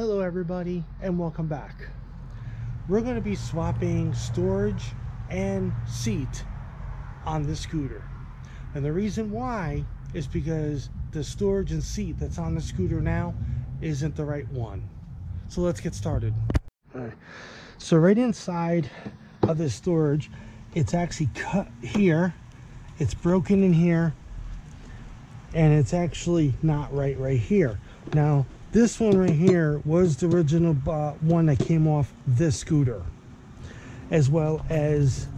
Hello everybody and welcome back. We're going to be swapping storage and seat on the scooter. And the reason why is because the storage and seat that's on the scooter now isn't the right one. So let's get started. Alright. So right inside of this storage, it's actually cut here. It's broken in here. And it's actually not right right here. Now, this one right here was the original uh, one that came off this scooter. As well as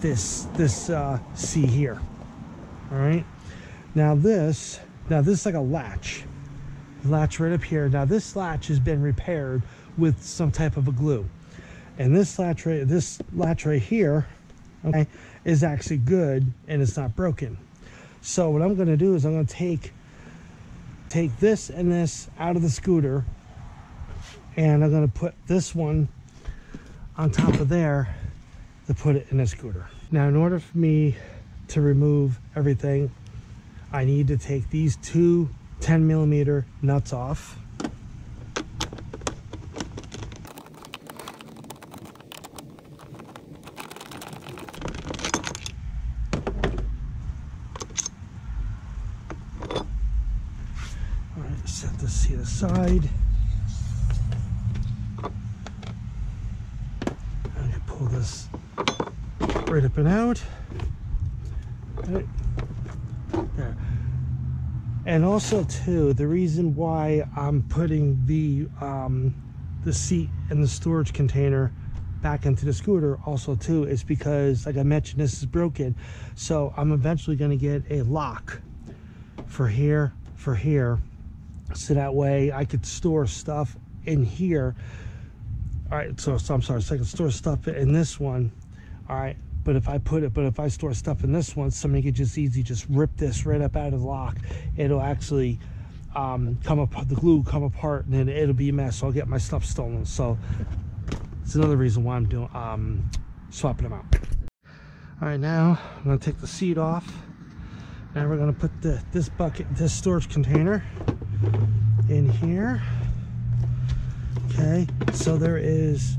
this, this uh, C here. All right. Now this, now this is like a latch. Latch right up here. Now this latch has been repaired with some type of a glue. And this latch right, this latch right here, okay, is actually good and it's not broken. So what I'm going to do is I'm going to take take this and this out of the scooter and I'm to put this one on top of there to put it in the scooter. Now in order for me to remove everything I need to take these two 10 millimeter nuts off set this seat aside. Pull this right up and out. There. And also too, the reason why I'm putting the um, the seat and the storage container back into the scooter also too is because like I mentioned this is broken so I'm eventually going to get a lock for here for here so that way I could store stuff in here. All right so, so I'm sorry so I can store stuff in this one. All right but if I put it but if I store stuff in this one somebody could just easy just rip this right up out of the lock. It'll actually um, come apart the glue come apart and then it'll be a mess. So I'll get my stuff stolen. So it's another reason why I'm doing um, swapping them out. All right now I'm gonna take the seat off. And we're gonna put the this bucket this storage container in here. Okay so there is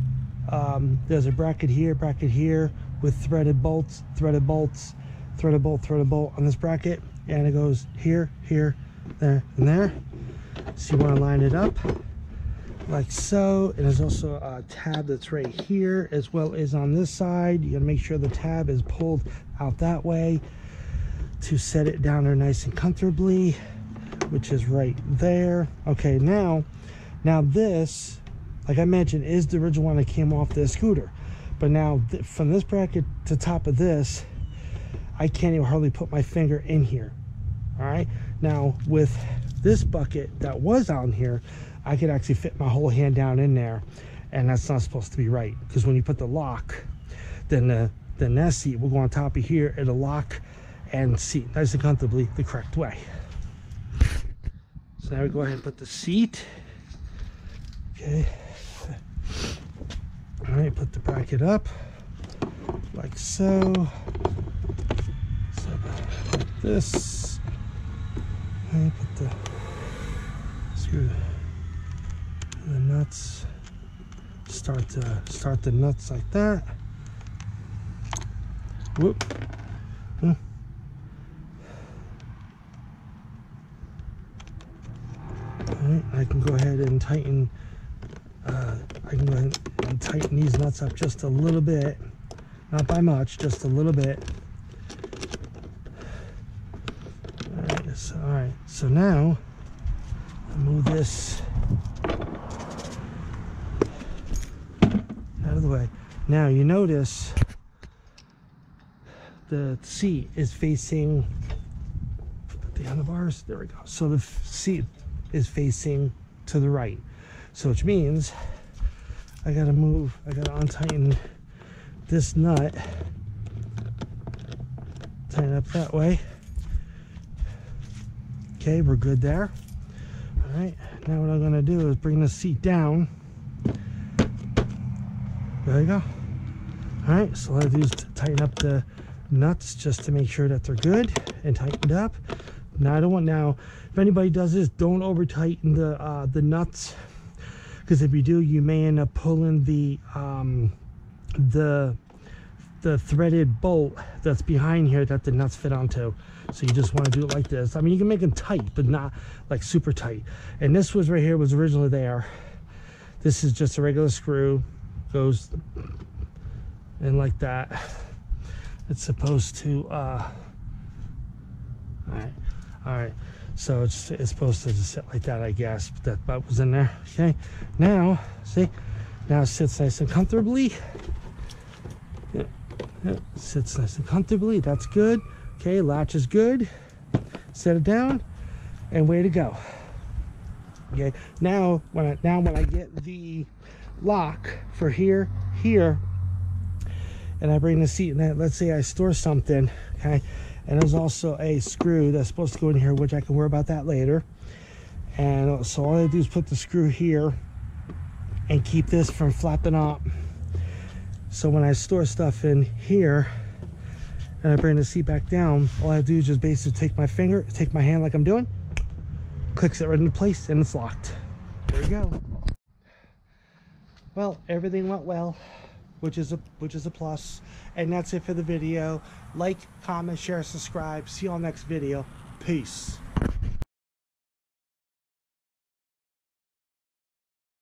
um, there's a bracket here bracket here with threaded bolts threaded bolts threaded bolt threaded bolt on this bracket and it goes here here there and there. So you want to line it up like so. And there's also a tab that's right here as well as on this side. You got to make sure the tab is pulled out that way to set it down there nice and comfortably which is right there. Okay, now, now this, like I mentioned, is the original one that came off the scooter. But now th from this bracket to top of this, I can't even hardly put my finger in here. All right. Now with this bucket that was on here, I could actually fit my whole hand down in there. And that's not supposed to be right. Because when you put the lock, then the, the nest seat will go on top of here. It'll lock and seat nice and comfortably the correct way. So now we go ahead and put the seat. Okay. All right, put the bracket up like so. So like this. Put the screw the nuts. Start to start the nuts like that. Whoop. I can go ahead and tighten uh, I can go ahead and tighten these nuts up just a little bit. Not by much just a little bit. All right so, all right, so now I'll move this out of the way. Now you notice the seat is facing the handlebars. There we go. So the seat is facing to the right. So which means I gotta move, I gotta untighten this nut, tighten up that way. Okay, we're good there. All right, now what I'm gonna do is bring the seat down. There you go. All right, so what I do is tighten up the nuts just to make sure that they're good and tightened up. Now I don't want now. If anybody does this, don't over tighten the uh, the nuts, because if you do, you may end up pulling the um, the the threaded bolt that's behind here that the nuts fit onto. So you just want to do it like this. I mean, you can make them tight, but not like super tight. And this was right here was originally there. This is just a regular screw, goes in like that. It's supposed to. Uh, all right, all right. So it's it's supposed to sit like that, I guess. But that butt was in there. Okay. Now, see, now it sits nice and comfortably. Yeah, yeah, sits nice and comfortably. That's good. Okay, latch is good. Set it down, and way to go. Okay. Now when I now when I get the lock for here, here, and I bring the seat that, let's say I store something, okay, and there's also a screw that's supposed to go in here, which I can worry about that later. And so all I do is put the screw here and keep this from flapping up. So when I store stuff in here and I bring the seat back down, all I do is just basically take my finger, take my hand like I'm doing, clicks it right into place and it's locked. There we go. Well, everything went well, which is a which is a plus. And that's it for the video. Like, comment, share, subscribe. See y'all next video. Peace.